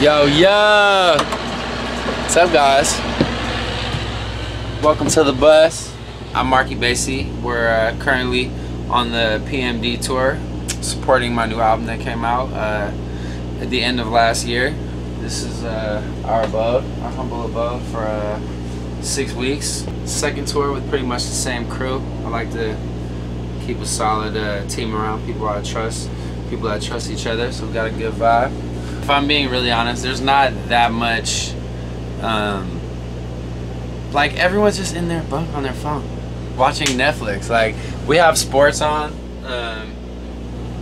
Yo, yo! What's up, guys? Welcome to the bus. I'm Marky Basie. We're uh, currently on the PMD tour, supporting my new album that came out uh, at the end of last year. This is uh, our abode, our humble abode for uh, six weeks. Second tour with pretty much the same crew. I like to keep a solid uh, team around, people I trust, people that trust each other, so we got a good vibe. If I'm being really honest, there's not that much, um, like everyone's just in their bunk on their phone, watching Netflix. Like we have sports on, um,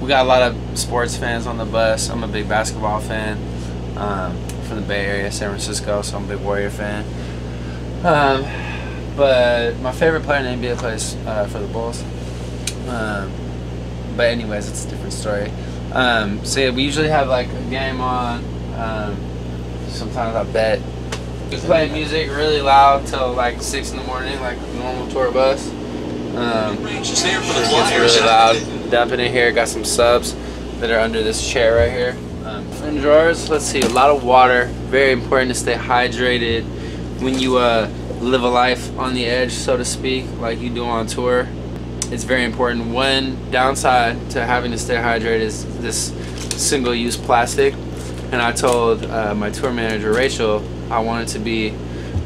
we got a lot of sports fans on the bus. I'm a big basketball fan um, from the Bay Area, San Francisco, so I'm a big Warrior fan. Um, but my favorite player in the NBA plays uh, for the Bulls. Um, but anyways, it's a different story. Um, so yeah, we usually have like a game on. Um, sometimes I bet. We play music really loud till like six in the morning, like normal tour bus. Um, really loud. Dumping in here. Got some subs that are under this chair right here. Um, in drawers, let's see. A lot of water. Very important to stay hydrated when you uh, live a life on the edge, so to speak, like you do on tour it's very important. One downside to having to stay hydrated is this single-use plastic. And I told uh, my tour manager, Rachel, I wanted to be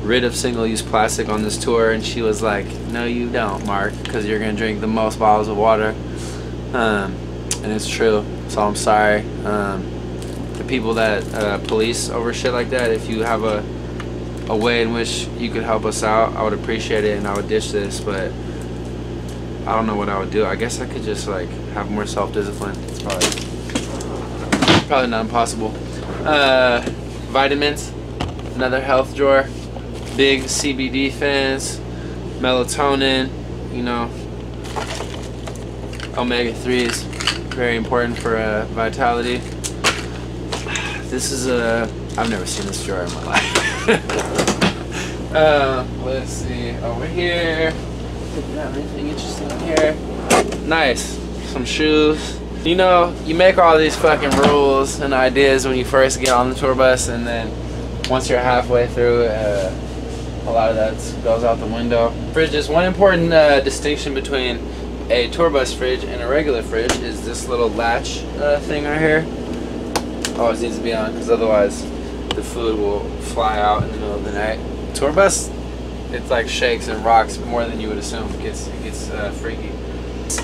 rid of single-use plastic on this tour. And she was like, no, you don't, Mark, because you're going to drink the most bottles of water. Um, and it's true. So I'm sorry. Um, the people that uh, police over shit like that, if you have a, a way in which you could help us out, I would appreciate it and I would ditch this. But I don't know what I would do. I guess I could just like have more self-discipline. It's probably probably not impossible. Uh, vitamins, another health drawer. Big CBD fans, melatonin. You know, omega threes, very important for uh, vitality. This is a I've never seen this drawer in my life. uh, let's see over here. Anything interesting here? Nice. Some shoes. You know, you make all these fucking rules and ideas when you first get on the tour bus, and then once you're halfway through, uh, a lot of that goes out the window. Fridges. One important uh, distinction between a tour bus fridge and a regular fridge is this little latch uh, thing right here. Always needs to be on, because otherwise the food will fly out in the middle of the night. Tour bus it's like shakes and rocks more than you would assume. It gets it gets uh, freaky.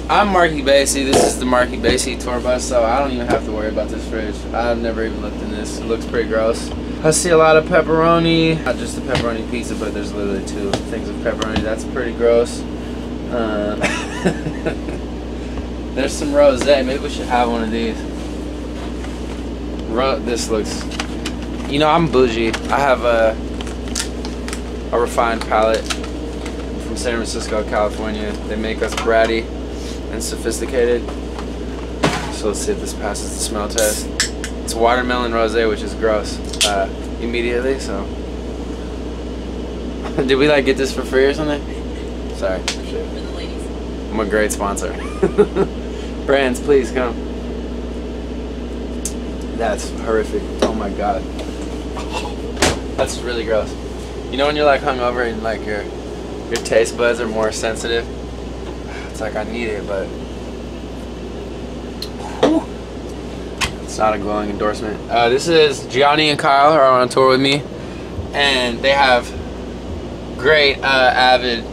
I'm Marky Basie. This is the Marky Basie tour bus, so I don't even have to worry about this fridge. I've never even looked in this. It looks pretty gross. I see a lot of pepperoni. Not just the pepperoni pizza, but there's literally two things of pepperoni. That's pretty gross. Uh, there's some rosé. Maybe we should have one of these. Ro this looks. You know, I'm bougie. I have a a refined palate from San Francisco, California. They make us bratty and sophisticated. So let's see if this passes the smell test. It's watermelon rosé, which is gross uh, immediately. So, did we like get this for free or something? Sorry. I'm a great sponsor. Brands, please come. That's horrific. Oh my god. That's really gross. You know when you're like hungover and like your your taste buds are more sensitive? It's like I need it, but it's not a glowing endorsement. Uh, this is Gianni and Kyle are on tour with me, and they have great uh, avid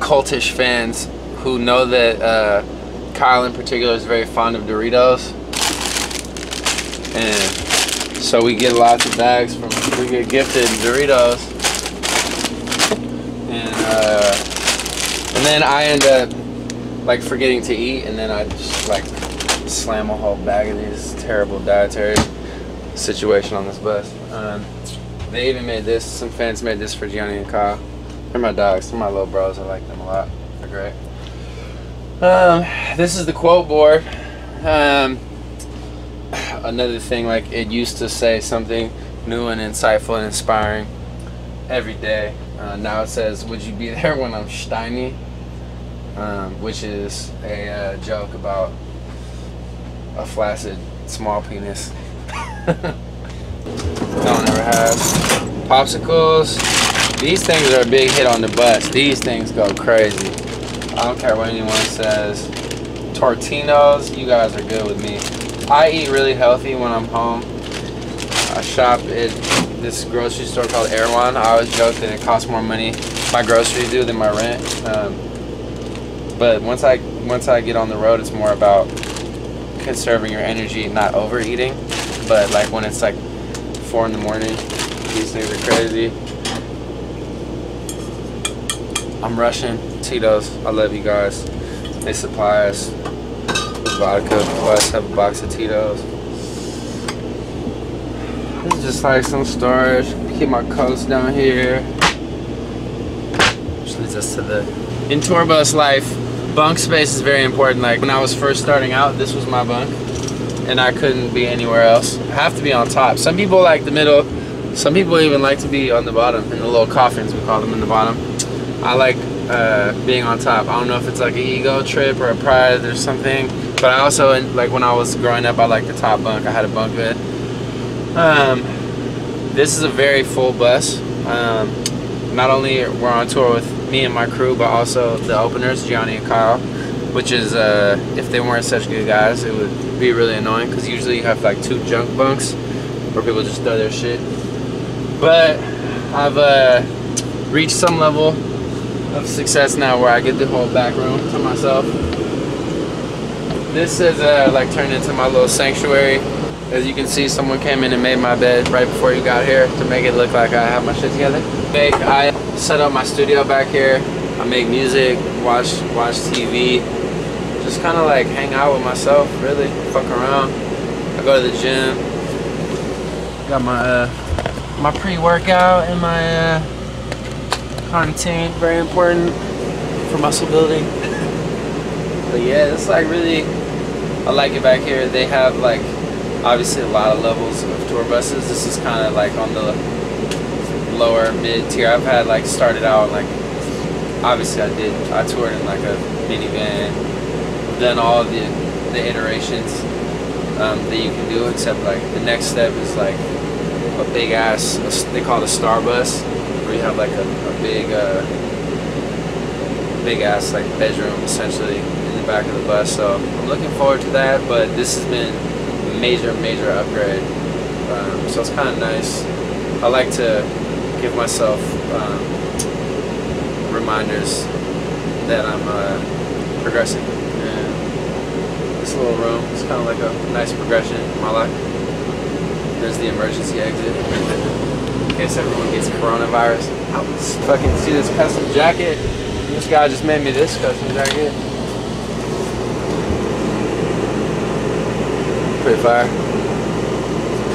cultish fans who know that uh, Kyle in particular is very fond of Doritos, and so we get lots of bags from, we get gifted Doritos. And, uh, and then I end up like forgetting to eat and then I just like slam a whole bag of these terrible dietary situation on this bus. Um, they even made this, some fans made this for Gianni and Kyle. They're my dogs, they're my little bros, I like them a lot. They're great. Um, this is the quote board. Um, another thing like it used to say something new and insightful and inspiring every day uh, now it says would you be there when i'm steiny um, which is a uh, joke about a flaccid small penis No one ever has. Popsicles. These things are a big hit on the bus. These things go crazy. I don't care what anyone says. Totino's, you guys are good with me. I eat really healthy when I'm home. I shop at this grocery store called Erewhon. I always joke that it costs more money my groceries do than my rent. Um, but once I once I get on the road, it's more about conserving your energy, not overeating. But like when it's like four in the morning, these things are crazy. I'm rushing Tito's. I love you guys. They supply us vodka. Plus, have a box of Tito's. This is just like some storage. Keep my coats down here. Which leads us to the in tour bus life. Bunk space is very important. Like when I was first starting out, this was my bunk, and I couldn't be anywhere else. I have to be on top. Some people like the middle. Some people even like to be on the bottom in the little coffins. We call them in the bottom. I like uh, being on top. I don't know if it's like an ego trip or a pride or something, but I also like when I was growing up, I liked the top bunk. I had a bunk bed. Um, this is a very full bus. Um, not only we're on tour with me and my crew, but also the openers, Gianni and Kyle, which is, uh, if they weren't such good guys, it would be really annoying because usually you have like two junk bunks where people just throw their shit. But I've uh, reached some level of success now where I get the whole back room to myself. This is uh, like turned into my little sanctuary. As you can see, someone came in and made my bed right before you got here to make it look like I have my shit together. Make I set up my studio back here. I make music, watch watch TV, just kind of like hang out with myself, really fuck around. I go to the gym. Got my uh, my pre-workout and my uh, content, very important for muscle building. but yeah, it's like really, I like it back here. They have like obviously a lot of levels of tour buses. This is kind of like on the lower mid tier. I've had like started out like obviously I did I toured in like a minivan. Done all of the the iterations um, that you can do except like the next step is like a big ass they call it a star bus where you have like a, a big uh, big ass like bedroom essentially the back of the bus. So I'm looking forward to that. But this has been a major major upgrade. Um, so it's kind of nice. I like to give myself um, reminders that I'm uh, progressing. And this little room is kind of like a nice progression in my life. There's the emergency exit in case everyone gets coronavirus. Let's fucking see this custom jacket. This guy just made me this custom jacket. Pretty fire.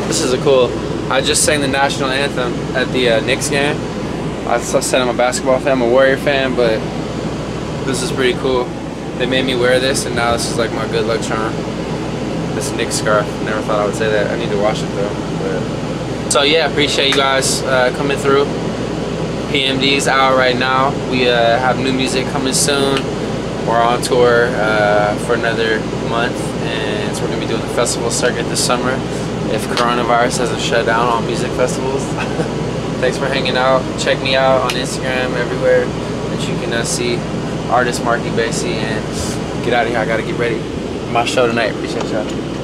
This is a cool I just sang the national anthem at the uh, Knicks game. I said I'm a basketball fan, I'm a Warrior fan, but this is pretty cool. They made me wear this, and now this is like my good luck charm. This Knicks scarf. Never thought I would say that. I need to wash it though. But. So yeah, appreciate you guys uh, coming through. PMD's out right now. We uh, have new music coming soon. We're on tour uh, for another month, and so we're gonna be doing the festival circuit this summer if coronavirus hasn't shut down all music festivals. Thanks for hanging out. Check me out on Instagram everywhere that you can uh, see artist Marky Basie and get out of here. I gotta get ready. My show tonight. Appreciate y'all.